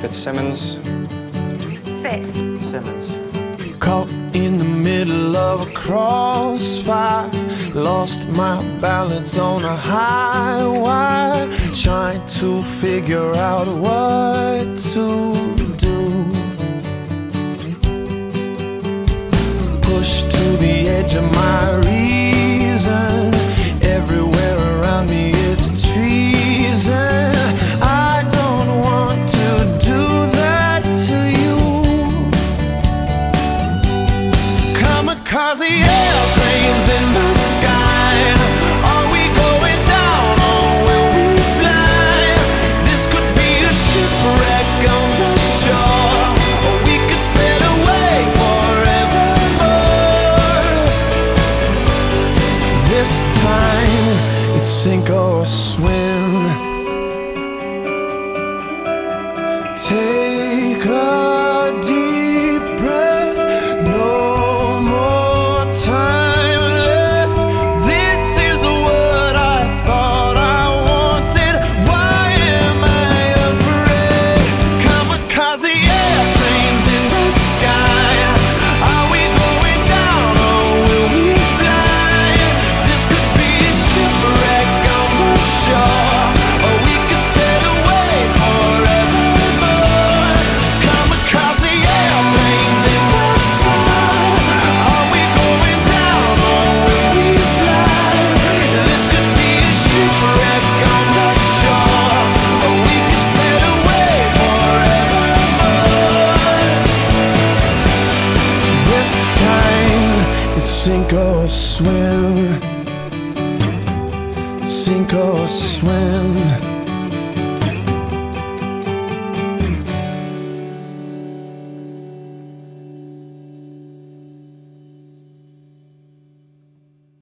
Fitzsimmons. Fitz. Simmons. Caught in the middle of a crossfire. Lost my balance on a high wire. Trying to figure out what to do. Pushed to the edge of my reason. this time, it's sink or swim. Sink or swim. Sink or swim.